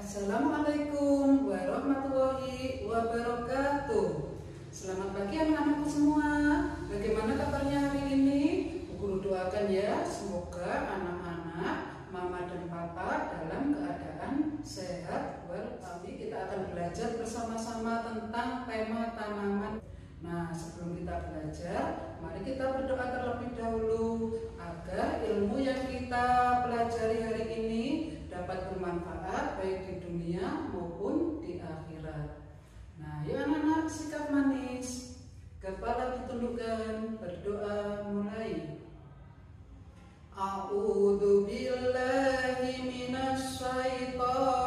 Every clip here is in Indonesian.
Assalamualaikum warahmatullahi wabarakatuh. Selamat pagi anak-anakku semua. Bagaimana kabarnya hari ini? Guru doakan ya, semoga anak-anak, mama dan papa dalam keadaan sehat walafiat. Kita akan belajar bersama-sama tentang tema tanaman. Nah, sebelum kita belajar, mari kita berdoa terlebih dahulu agar ilmu yang kita pelajari hari baik di dunia maupun di akhirat. Nah, yuk anak-anak sikap manis, kepala ditundukkan, berdoa mulai. A'udzu billahi minasy syaithanir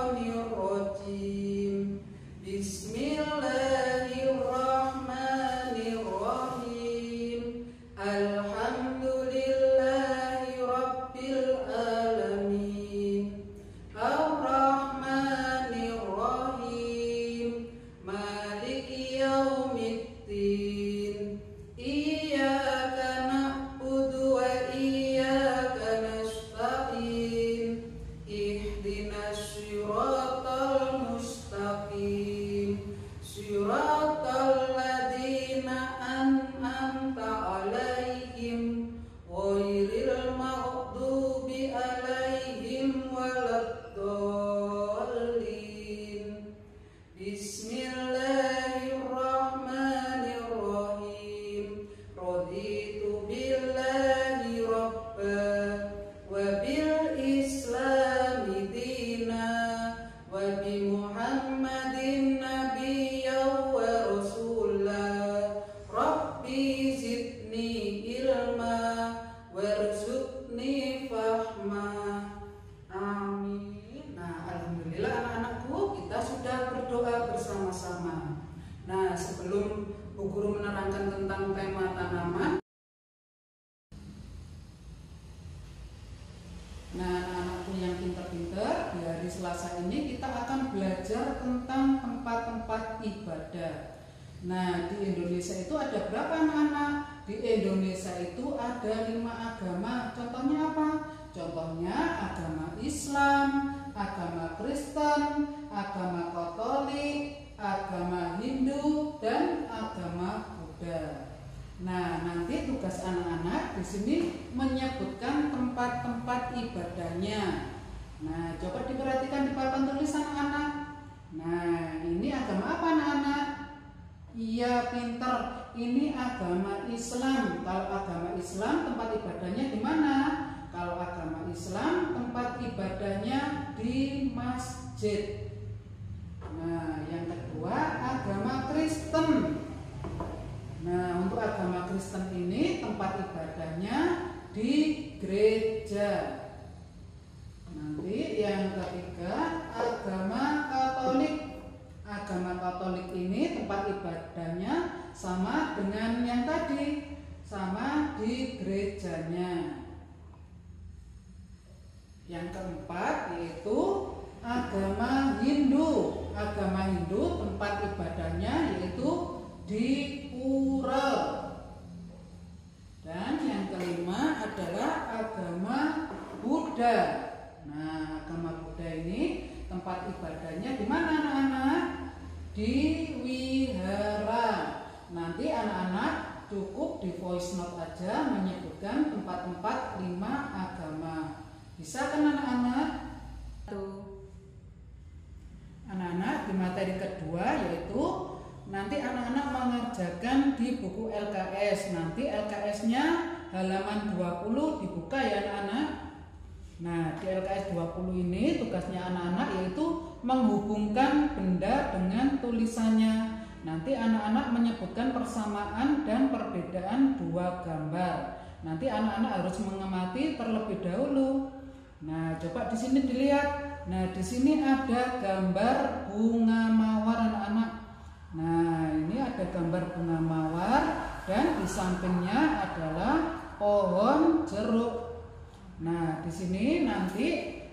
ilma warzuqni fahma Amin. Nah, alhamdulillah anak-anakku kita sudah berdoa bersama-sama. Nah, sebelum Bu Guru menerangkan tentang tema tanaman, Nah, anak-anakku yang pinter-pinter, di hari Selasa ini kita akan belajar tentang tempat-tempat ibadah. Nah, di Indonesia itu ada berapa anak-anak? Di Indonesia itu ada lima agama. Contohnya apa? Contohnya agama Islam, agama Kristen, agama Katolik, agama Hindu, dan agama Buddha. Nah, nanti tugas anak-anak di sini menyebutkan tempat-tempat ibadahnya. Nah, coba diperhatikan di papan tulis anak-anak. Nah, ini agama apa anak-anak? Iya, pinter. Ini agama Islam. Kalau agama Islam tempat ibadahnya di mana? Kalau agama Islam tempat ibadahnya di masjid. Nah, yang kedua agama Kristen. Nah, untuk agama Kristen ini tempat ibadahnya di gereja. Nanti yang ketiga agama Katolik. Agama Katolik ini tempat ibadahnya sama dengan yang tadi, sama di gerejanya. Yang keempat yaitu agama Hindu. Agama Hindu tempat ibadahnya yaitu di pura. Dan yang kelima adalah agama Buddha. Nah, agama Buddha ini tempat ibadahnya di mana anak-anak? Di wihara. Nanti anak-anak cukup di voice aja menyebutkan tempat-tempat lima agama. Bisa kan anak-anak? Anak-anak di materi kedua yaitu nanti anak-anak mengerjakan di buku LKS. Nanti LKS-nya halaman 20 dibuka ya anak-anak. Nah, di LKS 20 ini tugasnya anak-anak yaitu menghubungkan benda dengan tulisannya. Nanti anak-anak menyebutkan persamaan dan perbedaan dua gambar. Nanti anak-anak harus mengamati terlebih dahulu. Nah, coba di sini dilihat. Nah, di sini ada gambar bunga mawar anak-anak. Nah, ini ada gambar bunga mawar dan di sampingnya adalah pohon jeruk. Nah, di sini nanti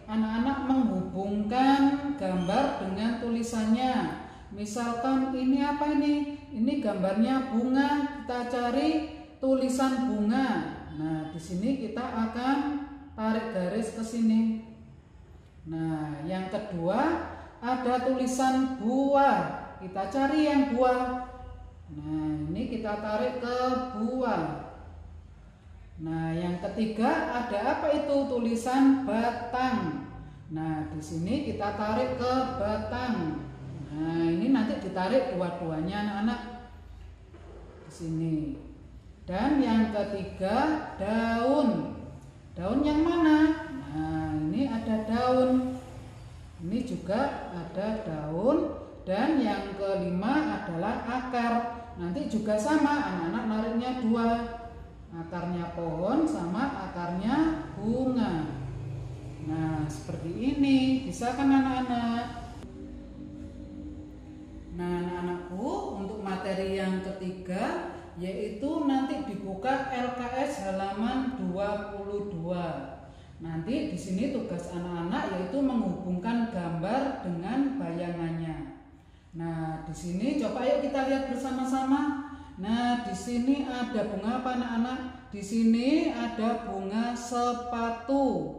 anak-anak menghubungkan gambar dengan tulisannya. Misalkan ini apa ini? Ini gambarnya bunga, kita cari tulisan bunga. Nah, di sini kita akan tarik garis ke sini. Nah, yang kedua ada tulisan buah. Kita cari yang buah. Nah, ini kita tarik ke buah. Nah, yang ketiga ada apa itu tulisan batang. Nah, di sini kita tarik ke batang. Nah, ini nanti ditarik dua-duanya anak-anak. Di sini. Dan yang ketiga daun. Daun yang mana? Nah, ini ada daun. Ini juga ada daun dan yang kelima adalah akar. Nanti juga sama, anak-anak nariknya dua. Akarnya pohon sama akarnya bunga. Nah, seperti ini. Bisa kan anak-anak? Nah, anak-anakku, untuk materi yang ketiga yaitu nanti dibuka LKS halaman 22. Nanti di sini tugas anak-anak yaitu menghubungkan gambar dengan bayangannya. Nah, di sini coba yuk kita lihat bersama-sama. Nah, di sini ada bunga apa anak-anak? Di sini ada bunga sepatu.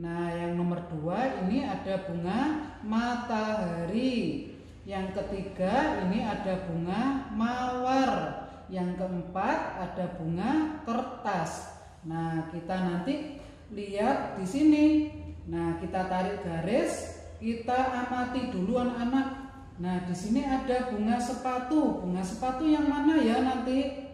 Nah, yang nomor dua ini ada bunga matahari. Yang ketiga ini ada bunga mawar. Yang keempat ada bunga kertas. Nah, kita nanti lihat di sini. Nah, kita tarik garis, kita amati dulu anak-anak. Nah, di sini ada bunga sepatu. Bunga sepatu yang mana ya nanti?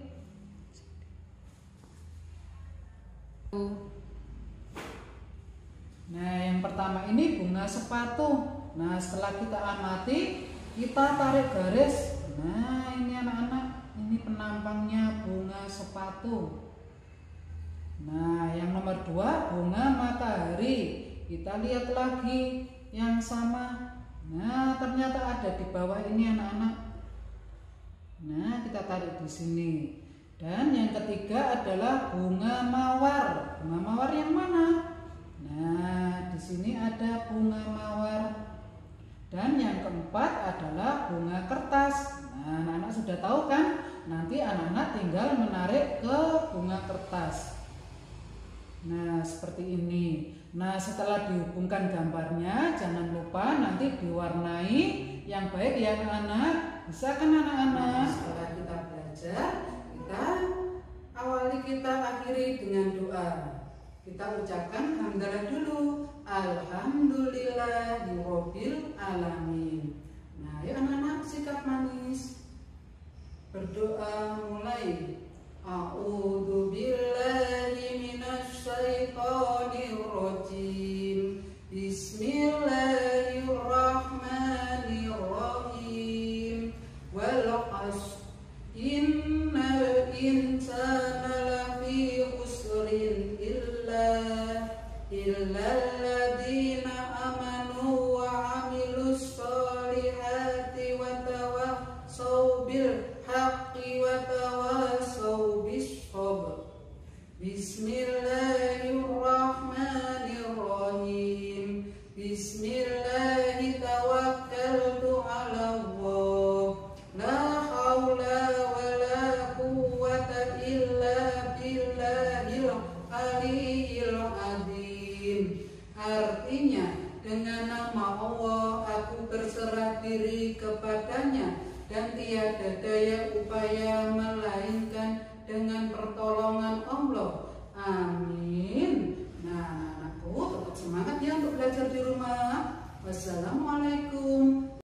Nah, yang pertama ini bunga sepatu. Nah, setelah kita amati, kita tarik garis. Nah, ini anak-anak, ini penampangnya bunga sepatu. Nah, yang nomor dua bunga matahari. Kita lihat lagi yang sama. Nah, ternyata ada di bawah ini anak-anak. Nah, kita tarik di sini. Dan yang ketiga adalah bunga mawar. Bunga mawar yang mana? Nah, di sini ada bunga mawar. Dan yang keempat adalah bunga kertas. Nah, anak-anak sudah tahu kan? Nanti anak-anak tinggal menarik ke bunga kertas. Nah, seperti ini. Nah, setelah dihubungkan gambarnya, jangan lupa nanti diwarnai yang baik ya anak-anak. Bisa kan anak-anak? Setelah kita belajar, kita awali kita akhiri dengan doa. Kita ucapkan hamdalah dulu. Alhamdulillahirabbil alamin. Nah, ya anak-anak sikap manis. Berdoa mulai. A'udzu billahi minasy syaithanir rajim. Bismillahirrahmanirrahim. Wal 'asr. Innal insana lafi khusrin illa illa Allah aku berserah diri kepadanya dan tiada daya upaya melainkan dengan pertolongan Allah. Amin. Nah, anakku tetap semangat ya untuk belajar di rumah. Wassalamualaikum.